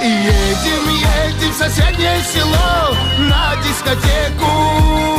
Едем, едем в соседнее село на дискотеку.